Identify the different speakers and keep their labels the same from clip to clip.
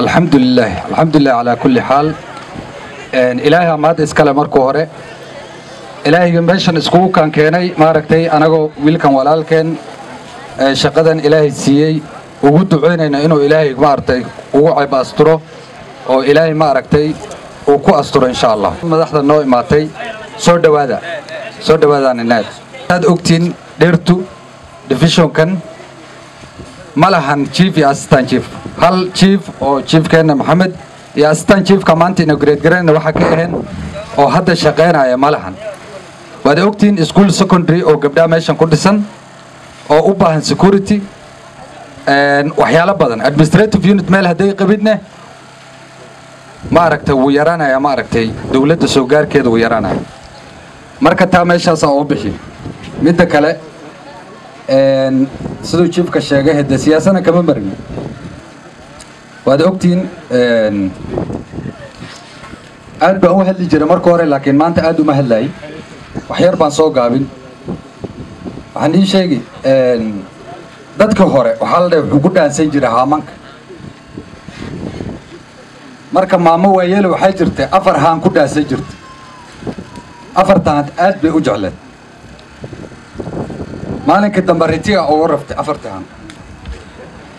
Speaker 1: alxamdu lilah alxamdu lilah calaa kulli xaal ilaahay amaadda iskale markuu hore. Ilaahayga meeshan iskugu kaan keenay maaragtay anagoo wiilkan walaalkeen shaqadan ilaahay siiyey. Ugu ducaynayno inuu ilaahay maaragtay ugu ceeb asturo. Oo ilaahay maaragtay uu ku asturo insha allah madaxda noo imaatay soo dhowaada soo dhowaadaan inaad. Aad ogtiin dheertu divisionkan ma lahan chief iyo assistant chief hal chief oo chiefkeenna maxamed iyo assistant chiefka maanta inaugurate garayna waxaa ka ahayn oo hadda shaqaynaya ma lahan. Waad ogtiin school secondary oo gabdhaha meeshan ku dhisan oo u baahan security waxyaalo badan. Administrative unit meel hadday qabidne maaragtay wuu yaraanaya maaragtay dowladda soo gaarkeeda wuu yaraanaya marka taa meeshaasaa oo bixi midda kale siduu jiefka sheegay hade siyaasana kama marni waad ogtiin aad baan u hadli jiray marka hore laakiin maanta aad uma hadlayay wax yar baan soo gaabin. Waxaan ii sheegi dadka hore waxaa la dhahay wuxuu ku dhaansan jiray haamanka. Marka maamo waayeele waxay jirtay afar haan ku dhaansan jirtay afartaant aad bay u jecleed maalinkii dambe ritiga ugu raftay afartii haan.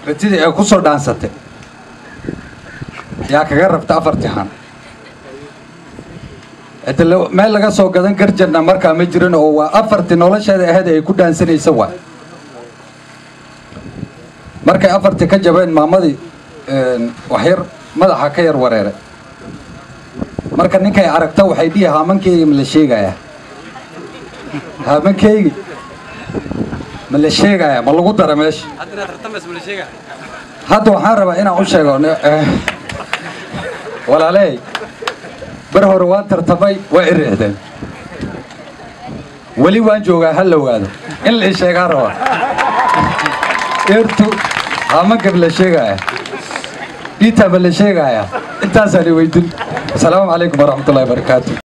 Speaker 1: Ritidii ay ku soo dhaansatay yaa kaga rabtay afartii haan meel laga soo gadan garjarna markaa ma jirin oo waa afartii nolosheeda ahayd ay ku dhaansanaysa waa. Markay afartii ka jabeen maamadii waxyar madaxa ka yar wareeray marka ninkay aragta waxay dhihi haamankeygi ma la sheegayaa? Haamankeygi ma la sheegayaa? Ma lagu dara meesha hadda waxaan rabaa inaan u sheego walaaley bar hore waan tartamay waa i riixdeen weli waan joogaa ha la ogaado in la ii sheegaa rabaa eertu haamankab la sheegaya dhiita ma la sheegaya intaasaan i weydin asalaamu calaykum waraxmatullahi barakaatu